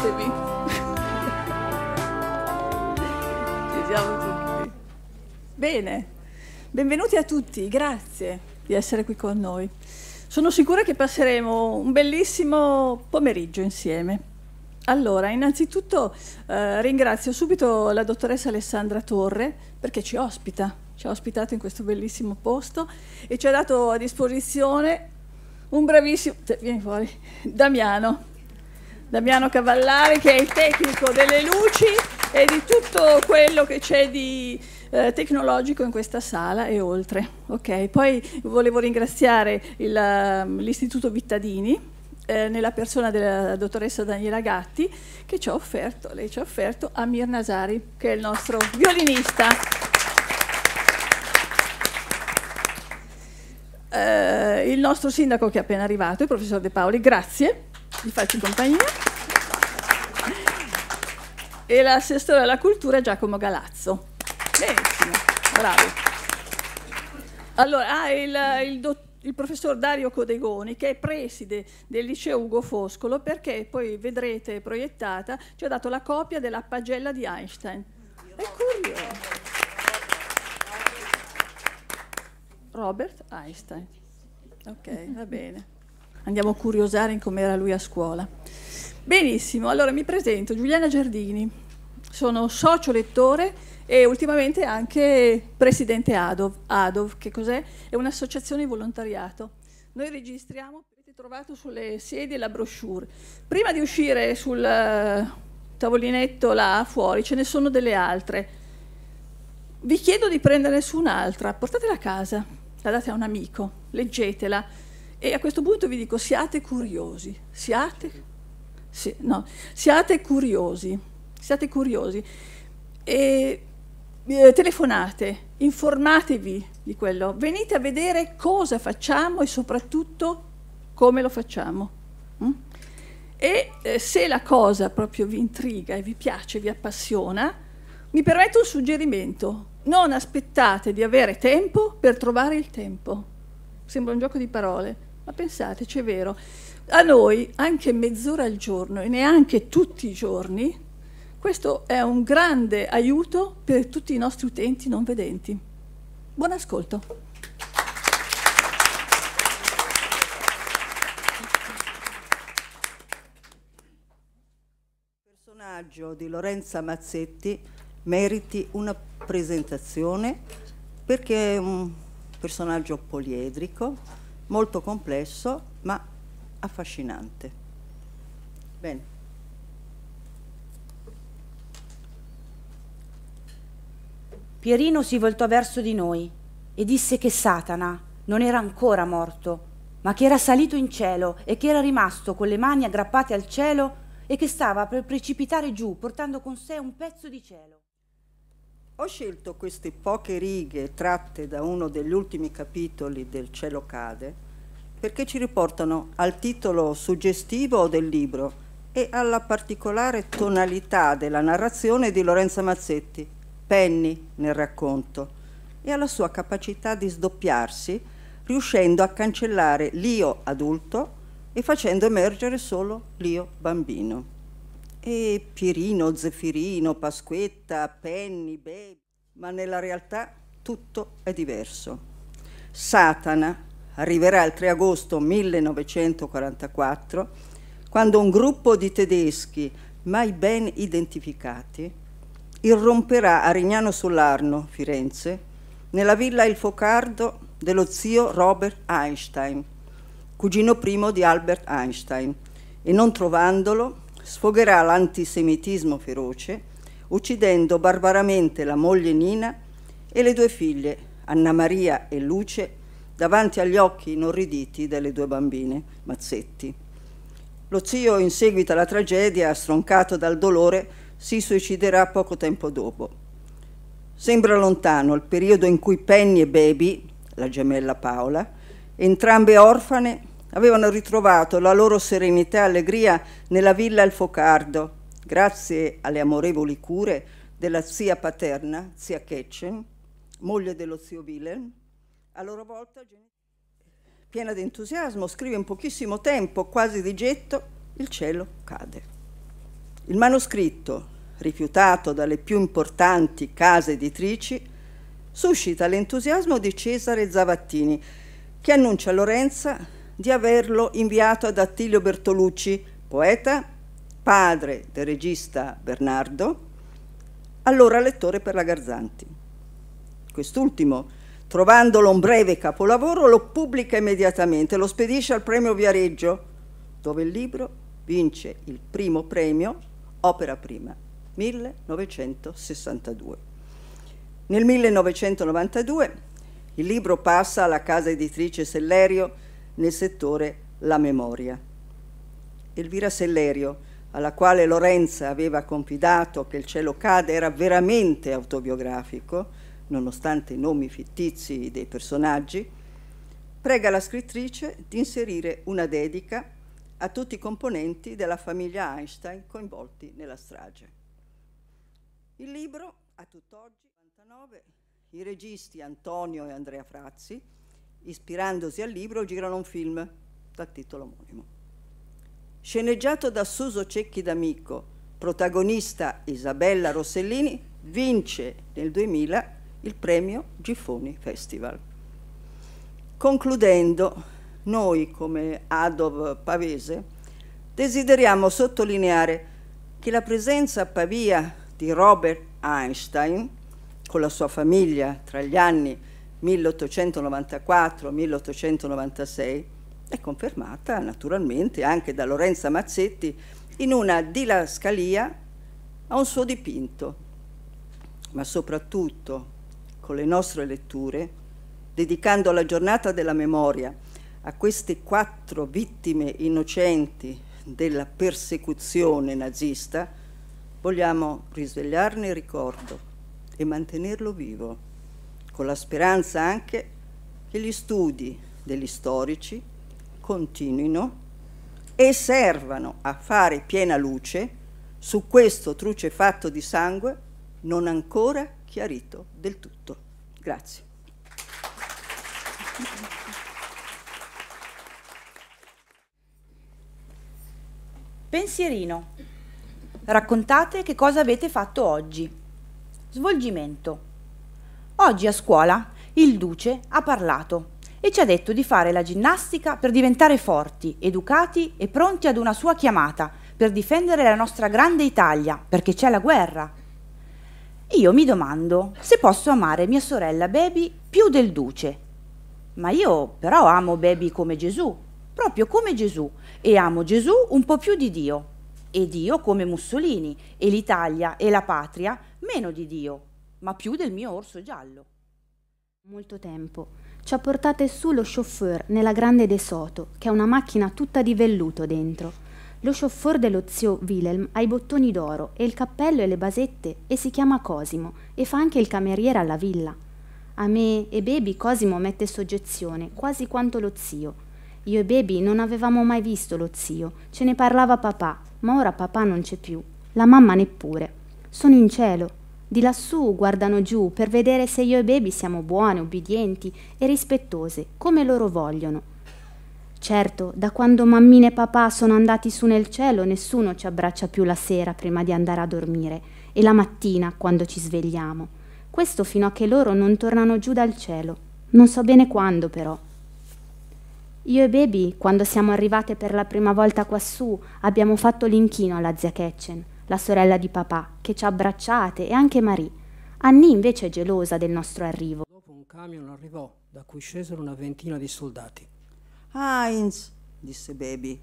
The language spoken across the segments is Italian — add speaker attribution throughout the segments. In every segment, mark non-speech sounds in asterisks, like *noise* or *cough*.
Speaker 1: raccontatevi. *laughs* Ci siamo tutti. Bene, benvenuti a tutti, grazie di essere qui con noi. Sono sicura che passeremo un bellissimo pomeriggio insieme. Allora, innanzitutto eh, ringrazio subito la dottoressa Alessandra Torre perché ci ospita, ci ha ospitato in questo bellissimo posto e ci ha dato a disposizione un bravissimo, vieni fuori, Damiano, Damiano Cavallari che è il tecnico delle luci e di tutto quello che c'è di eh, tecnologico in questa sala e oltre. Okay. Poi volevo ringraziare ehm, l'Istituto Vittadini eh, nella persona della dottoressa Daniela Gatti che ci ha offerto, lei ci ha offerto Amir Nasari, che è il nostro violinista. Eh, il nostro sindaco che è appena arrivato, il professor De Paoli, grazie di farci compagnia. E l'assessore alla cultura Giacomo Galazzo. Benissimo, bravi. Allora, ah, il, il dottore il professor Dario Codegoni, che è preside del liceo Ugo Foscolo, perché poi vedrete proiettata, ci ha dato la copia della pagella di Einstein. È curioso. Robert Einstein. Ok, va bene. Andiamo a curiosare in com'era lui a scuola. Benissimo, allora mi presento, Giuliana Giardini. Sono socio lettore e ultimamente anche presidente ADOV. ADOV che cos'è? È un'associazione di volontariato. Noi registriamo, avete trovato sulle sedie la brochure. Prima di uscire sul eh, tavolinetto là fuori ce ne sono delle altre. Vi chiedo di prendere su un'altra, portatela a casa, la date a un amico, leggetela e a questo punto vi dico siate curiosi, siate, sì, no, siate curiosi, siate curiosi. E eh, telefonate, informatevi di quello, venite a vedere cosa facciamo e soprattutto come lo facciamo. Mm? E eh, se la cosa proprio vi intriga e vi piace, vi appassiona, mi permetto un suggerimento. Non aspettate di avere tempo per trovare il tempo. Sembra un gioco di parole, ma pensateci, è vero. A noi anche mezz'ora al giorno e neanche tutti i giorni questo è un grande aiuto per tutti i nostri utenti non vedenti. Buon ascolto.
Speaker 2: Il personaggio di Lorenza Mazzetti meriti una presentazione perché è un personaggio poliedrico, molto complesso ma affascinante. Bene.
Speaker 3: Pierino si voltò verso di noi e disse che Satana non era ancora morto, ma che era salito in cielo e che era rimasto con le mani aggrappate al cielo e che stava per precipitare giù portando con sé un pezzo di cielo.
Speaker 2: Ho scelto queste poche righe tratte da uno degli ultimi capitoli del Cielo cade perché ci riportano al titolo suggestivo del libro e alla particolare tonalità della narrazione di Lorenzo Mazzetti Penny nel racconto e alla sua capacità di sdoppiarsi, riuscendo a cancellare l'io adulto e facendo emergere solo l'io bambino. E Pierino, Zeffirino, Pasquetta, Penny, Baby, ma nella realtà tutto è diverso. Satana arriverà il 3 agosto 1944 quando un gruppo di tedeschi mai ben identificati irromperà a Rignano sull'Arno, Firenze, nella villa Il Focardo dello zio Robert Einstein, cugino primo di Albert Einstein, e non trovandolo sfogherà l'antisemitismo feroce, uccidendo barbaramente la moglie Nina e le due figlie, Anna Maria e Luce, davanti agli occhi inorriditi delle due bambine, Mazzetti. Lo zio, in seguito alla tragedia, stroncato dal dolore, si suiciderà poco tempo dopo. Sembra lontano il periodo in cui Penny e Baby, la gemella Paola, entrambe orfane, avevano ritrovato la loro serenità e allegria nella villa Il Focardo, grazie alle amorevoli cure della zia paterna, zia Ketchen, moglie dello zio Wilhelm, a loro volta piena di entusiasmo, scrive in pochissimo tempo, quasi di getto, il cielo cade. Il manoscritto, rifiutato dalle più importanti case editrici, suscita l'entusiasmo di Cesare Zavattini, che annuncia a Lorenza di averlo inviato ad Attilio Bertolucci, poeta, padre del regista Bernardo, allora lettore per la Garzanti. Quest'ultimo, trovandolo un breve capolavoro, lo pubblica immediatamente, lo spedisce al premio Viareggio, dove il libro vince il primo premio, opera prima, 1962. Nel 1992 il libro passa alla casa editrice Sellerio nel settore La Memoria. Elvira Sellerio, alla quale Lorenza aveva confidato che Il cielo cade era veramente autobiografico, nonostante i nomi fittizi dei personaggi, prega la scrittrice di inserire una dedica a tutti i componenti della famiglia Einstein coinvolti nella strage. Il libro, a tutt'oggi, 99, i registi Antonio e Andrea Frazzi, ispirandosi al libro, girano un film dal titolo omonimo. Sceneggiato da Suso Cecchi D'Amico, protagonista Isabella Rossellini, vince nel 2000 il premio Giffoni Festival. Concludendo, noi come Adov Pavese desideriamo sottolineare che la presenza a Pavia di Robert Einstein con la sua famiglia tra gli anni 1894-1896 è confermata naturalmente anche da Lorenza Mazzetti in una dilascalia a un suo dipinto, ma soprattutto con le nostre letture, dedicando la giornata della memoria a queste quattro vittime innocenti della persecuzione nazista, vogliamo risvegliarne il ricordo e mantenerlo vivo, con la speranza anche che gli studi degli storici continuino e servano a fare piena luce su questo truce fatto di sangue non ancora chiarito del tutto. Grazie.
Speaker 3: Pensierino. Raccontate che cosa avete fatto oggi. Svolgimento. Oggi a scuola il duce ha parlato e ci ha detto di fare la ginnastica per diventare forti, educati e pronti ad una sua chiamata, per difendere la nostra grande Italia, perché c'è la guerra. Io mi domando se posso amare mia sorella Baby più del duce. Ma io però amo Baby come Gesù, proprio come Gesù, e amo Gesù un po' più di Dio, e Dio come Mussolini, e l'Italia e la patria meno di Dio, ma più del mio orso giallo.
Speaker 4: Molto tempo ci ha portate su lo chauffeur nella Grande De Soto, che è una macchina tutta di velluto dentro. Lo chauffeur dello zio Wilhelm ha i bottoni d'oro e il cappello e le basette e si chiama Cosimo e fa anche il cameriere alla villa. A me e Baby Cosimo mette soggezione, quasi quanto lo zio. Io e Baby non avevamo mai visto lo zio, ce ne parlava papà, ma ora papà non c'è più, la mamma neppure. Sono in cielo, di lassù guardano giù per vedere se io e Baby siamo buone, ubbidienti e rispettose, come loro vogliono. Certo, da quando mammina e papà sono andati su nel cielo, nessuno ci abbraccia più la sera prima di andare a dormire e la mattina quando ci svegliamo. Questo fino a che loro non tornano giù dal cielo. Non so bene quando però. Io e Baby, quando siamo arrivate per la prima volta quassù, abbiamo fatto l'inchino alla zia Ketchen la sorella di papà, che ci ha abbracciate e anche Marie. Annie invece è gelosa del nostro arrivo.
Speaker 5: Dopo un camion arrivò, da cui scesero una ventina di soldati.
Speaker 2: Heinz, disse Baby,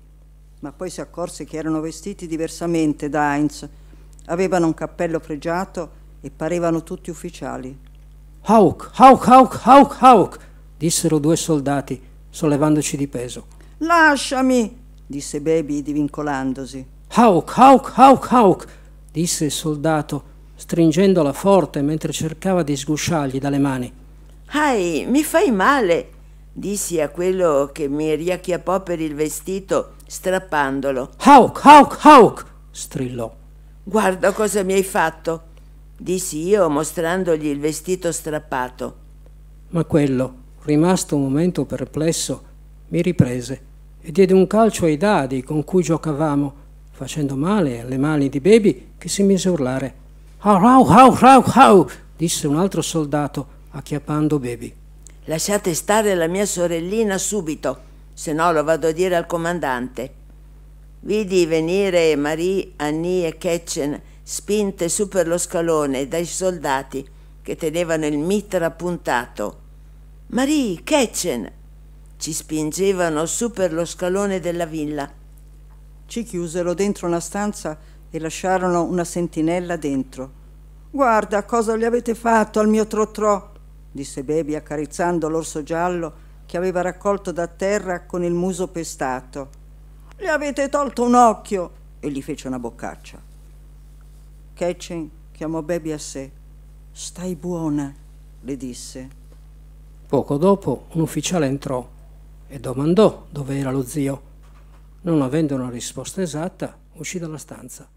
Speaker 2: ma poi si accorse che erano vestiti diversamente da Heinz. Avevano un cappello pregiato e parevano tutti ufficiali.
Speaker 5: Hauk, Hauk, Hauk, Hauk, Hauk, dissero due soldati, sollevandoci di peso.
Speaker 2: Lasciami, disse Baby divincolandosi.
Speaker 5: Hauk, Hauk, Hauk, Hauk, disse il soldato, stringendola forte mentre cercava di sgusciargli dalle mani.
Speaker 6: Ai, mi fai male, dissi a quello che mi riacchiappò per il vestito, strappandolo.
Speaker 5: Hauk, Hauk, Hauk, strillò.
Speaker 6: Guarda cosa mi hai fatto, dissi io mostrandogli il vestito strappato.
Speaker 5: Ma quello, rimasto un momento perplesso, mi riprese e diede un calcio ai dadi con cui giocavamo facendo male alle mani di Baby che si mise a urlare. Au, au, au, au, au, disse un altro soldato acchiappando Baby.
Speaker 6: Lasciate stare la mia sorellina subito, se no lo vado a dire al comandante. Vidi venire Marie, Annie e Ketchen spinte su per lo scalone dai soldati che tenevano il mitra puntato. Marie, Ketchen! Ci spingevano su per lo scalone della villa.
Speaker 2: Ci chiusero dentro una stanza e lasciarono una sentinella dentro. Guarda cosa gli avete fatto al mio trotrò, disse Baby accarezzando l'orso giallo che aveva raccolto da terra con il muso pestato. Gli avete tolto un occhio e gli fece una boccaccia. Ketchen chiamò Baby a sé. Stai buona, le disse.
Speaker 5: Poco dopo un ufficiale entrò e domandò dove era lo zio. Non avendo una risposta esatta, uscì dalla stanza.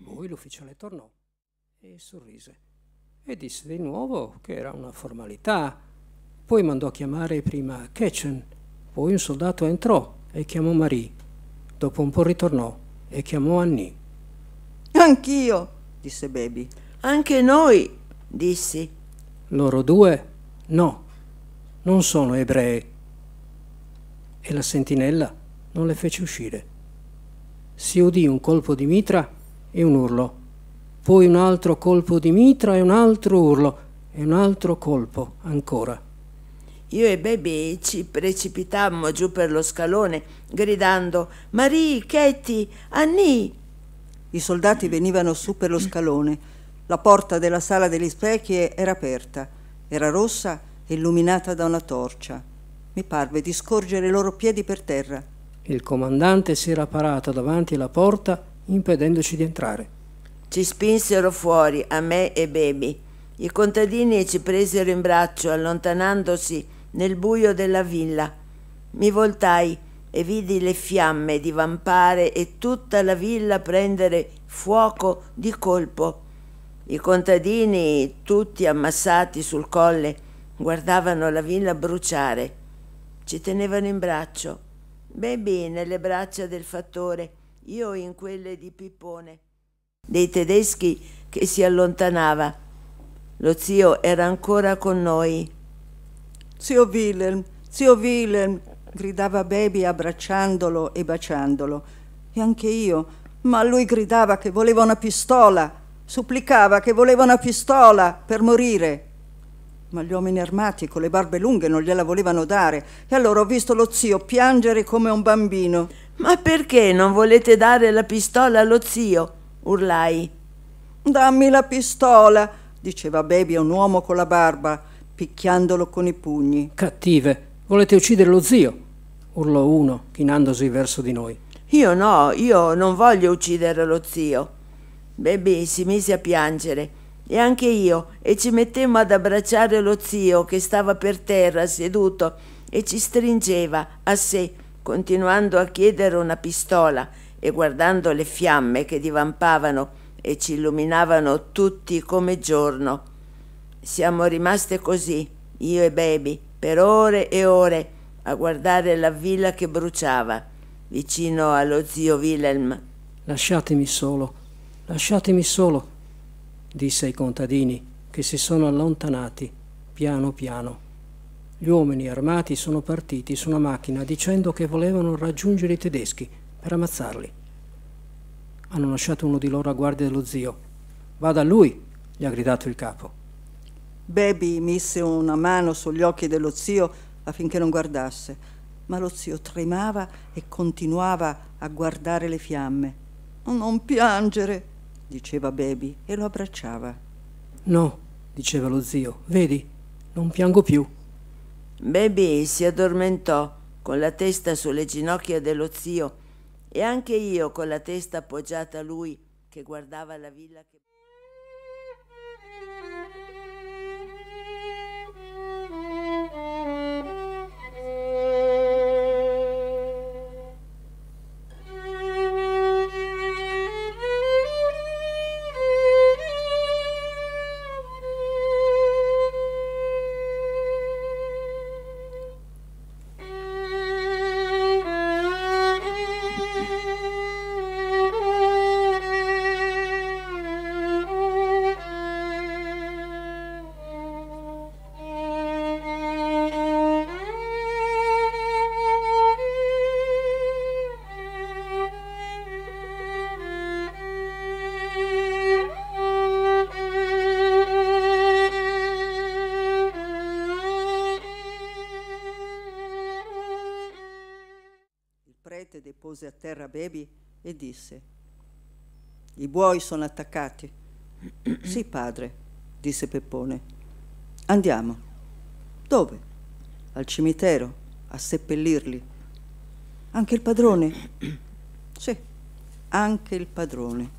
Speaker 5: Poi l'ufficiale tornò e sorrise e disse di nuovo che era una formalità. Poi mandò chiamare prima Ketchen, poi un soldato entrò e chiamò Marie. Dopo un po' ritornò e chiamò Annie.
Speaker 2: Anch'io, disse Baby.
Speaker 6: Anche noi, dissi.
Speaker 5: Loro due no, non sono ebrei. E la sentinella non le fece uscire. Si udì un colpo di mitra e un urlo, poi un altro colpo di mitra e un altro urlo e un altro colpo ancora.
Speaker 6: Io e Baby ci precipitammo giù per lo scalone, gridando Marie, Katie, Annie.
Speaker 2: I soldati venivano su per lo scalone. La porta della sala degli specchi era aperta. Era rossa e illuminata da una torcia. Mi parve di scorgere i loro piedi per terra.
Speaker 5: Il comandante si era parato davanti alla porta impedendoci di entrare.
Speaker 6: Ci spinsero fuori, a me e Baby. I contadini ci presero in braccio, allontanandosi nel buio della villa. Mi voltai e vidi le fiamme divampare e tutta la villa prendere fuoco di colpo. I contadini, tutti ammassati sul colle, guardavano la villa bruciare. Ci tenevano in braccio. Baby nelle braccia del fattore, io in quelle di Pippone. Dei tedeschi che si allontanava. Lo zio era ancora con noi.
Speaker 2: Zio Wilhelm, zio Wilhelm, gridava Baby abbracciandolo e baciandolo. E anche io, ma lui gridava che voleva una pistola, supplicava che voleva una pistola per morire. Ma gli uomini armati con le barbe lunghe non gliela volevano dare e allora ho visto lo zio piangere come un bambino.
Speaker 6: Ma perché non volete dare la pistola allo zio? urlai.
Speaker 2: Dammi la pistola, diceva Baby a un uomo con la barba, picchiandolo con i pugni.
Speaker 5: Cattive, volete uccidere lo zio? urlò uno, chinandosi verso di noi.
Speaker 6: Io no, io non voglio uccidere lo zio. Baby si mise a piangere e anche io e ci mettemmo ad abbracciare lo zio che stava per terra seduto e ci stringeva a sé, continuando a chiedere una pistola e guardando le fiamme che divampavano e ci illuminavano tutti come giorno. Siamo rimaste così, io e Baby, per ore e ore a guardare la villa che bruciava, vicino allo zio Wilhelm.
Speaker 5: Lasciatemi solo, lasciatemi solo, disse ai contadini che si sono allontanati piano piano. Gli uomini armati sono partiti su una macchina dicendo che volevano raggiungere i tedeschi per ammazzarli. Hanno lasciato uno di loro a guardia dello zio. Vada a lui, gli ha gridato il capo.
Speaker 2: Baby mise una mano sugli occhi dello zio affinché non guardasse, ma lo zio tremava e continuava a guardare le fiamme. Non piangere, diceva Baby e lo abbracciava.
Speaker 5: No, diceva lo zio, vedi, non piango più.
Speaker 6: Baby si addormentò con la testa sulle ginocchia dello zio e anche io con la testa appoggiata a lui che guardava la villa che...
Speaker 2: terra Baby e disse, i buoi sono attaccati. *clears throat* sì, padre, disse Peppone. Andiamo. Dove? Al cimitero, a seppellirli. Anche il padrone? *clears throat* Sì, anche il padrone.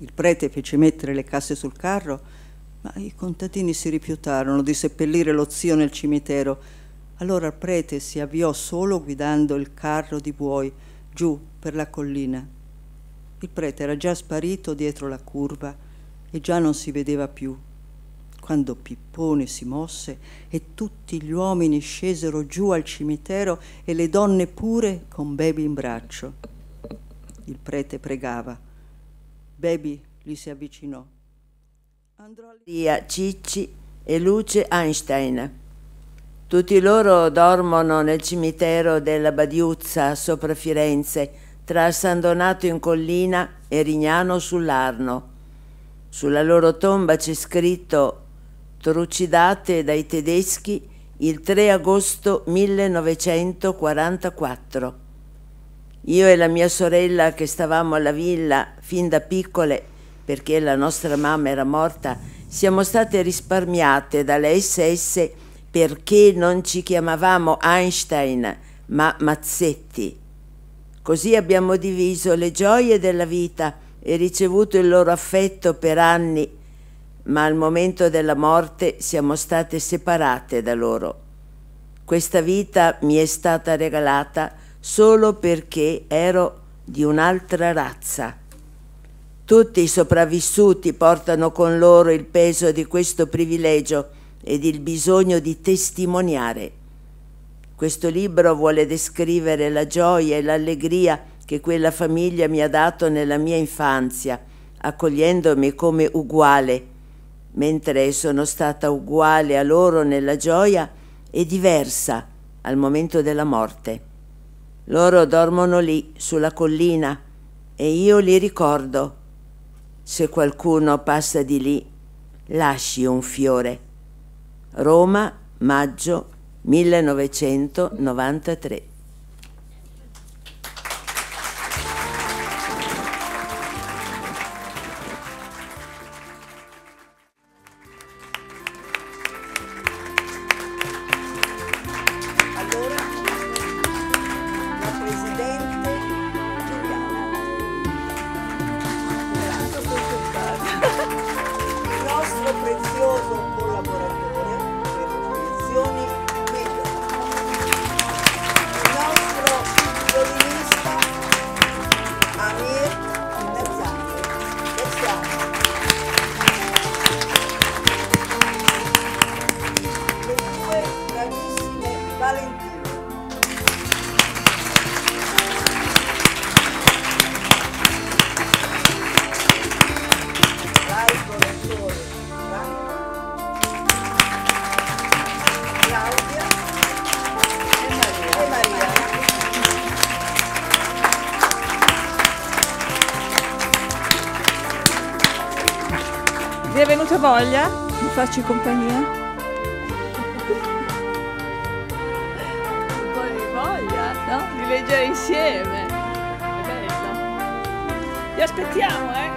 Speaker 2: Il prete fece mettere le casse sul carro, ma i contadini si rifiutarono di seppellire lo zio nel cimitero. Allora il prete si avviò solo guidando il carro di buoi giù per la collina. Il prete era già sparito dietro la curva e già non si vedeva più. Quando Pippone si mosse e tutti gli uomini scesero giù al cimitero e le donne pure con Baby in braccio. Il prete pregava. Baby gli si avvicinò.
Speaker 6: Andrò lì. Cicci e Luce Einstein. Tutti loro dormono nel cimitero della Badiuzza sopra Firenze, tra San Donato in collina e Rignano sull'Arno. Sulla loro tomba c'è scritto trucidate dai tedeschi il 3 agosto 1944. Io e la mia sorella che stavamo alla villa fin da piccole, perché la nostra mamma era morta, siamo state risparmiate dalle SS perché non ci chiamavamo Einstein, ma Mazzetti. Così abbiamo diviso le gioie della vita e ricevuto il loro affetto per anni, ma al momento della morte siamo state separate da loro. Questa vita mi è stata regalata solo perché ero di un'altra razza. Tutti i sopravvissuti portano con loro il peso di questo privilegio ed il bisogno di testimoniare. Questo libro vuole descrivere la gioia e l'allegria che quella famiglia mi ha dato nella mia infanzia, accogliendomi come uguale, mentre sono stata uguale a loro nella gioia e diversa al momento della morte. Loro dormono lì, sulla collina, e io li ricordo. Se qualcuno passa di lì, lasci un fiore. Roma, maggio 1993.
Speaker 1: Voglia di farci compagnia? Poi voglia, no? Di leggere insieme. Vi aspettiamo, eh?